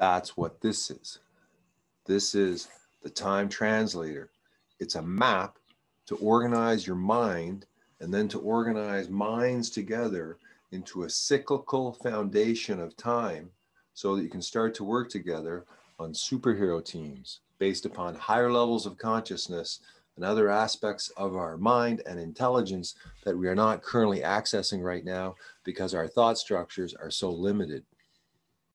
That's what this is. This is the time translator. It's a map to organize your mind and then to organize minds together into a cyclical foundation of time so that you can start to work together on superhero teams based upon higher levels of consciousness and other aspects of our mind and intelligence that we are not currently accessing right now because our thought structures are so limited.